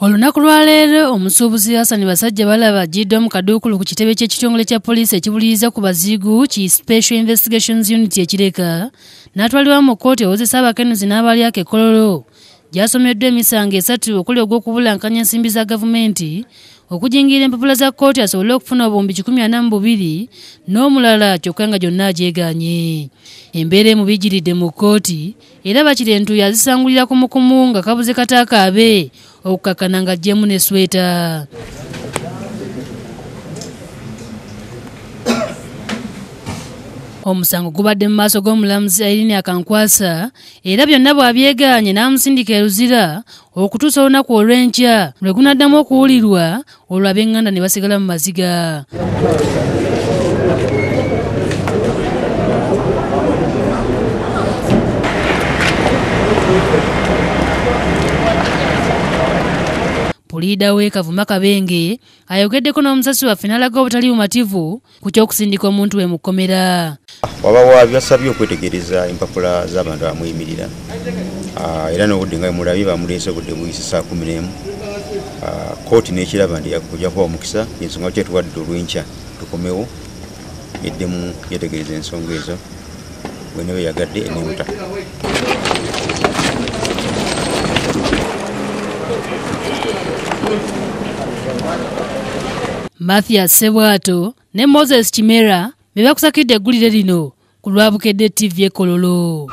olunaku lwaleero omusuubuzi hasani basajja balaba ajjiddwa mu kaduukulu ku kitebe ky'ekitongole kya poliisi ekibuliriza ku bazigu ki special investigations unit ekireka. N'atwalibwa mu kkooti ewozesa abakenuzi n'abalyako ekololo gyasomeddwa emisango esatu okuli ogw'okubulankanya ensimbi za gavumenti okujingira empapula za kkooti asobole okufuna obuwumbi 42 n'omulala kyokka nga gyonna agyeganye. Embeera emu bijiridde mu kkooti era bakiri entu yazisangulira kumukumu nga kabuze kataakaabe okukakana nga ajjemu ne sweta omusango gubadde mu maaso g'omulamuzi airini akankwasa era byonna bw'abyeganye n'amusindika eruzira okutuusa olunaku olw'enkya lwe gunaddamu okuwulirwa olwo ab'eŋŋanda ne basigala mu maziga puliida we kavuma kabenge ayogeddeko n'omusasi waffe n'alaga obutali bumativu ku ky'okusindika omuntu we mu kkomera wabawa byasabye okwetegereza empapula z'abantu abamuyimirira ah, era n'obudde nga bemulabye bamuleese obudde buyise saa kumi n'emu. Ah, kooti n'ekiraba nti ojja kuba omukisa ensonga kyetuwadde olwenkya tukomewo. Eddemu yetegereza ensonga ezo. Bwenebe yagadde enemuta mathias sebwato ne moses kimera be bakusakidde eggulire lino ku lwabukedde tv ekololo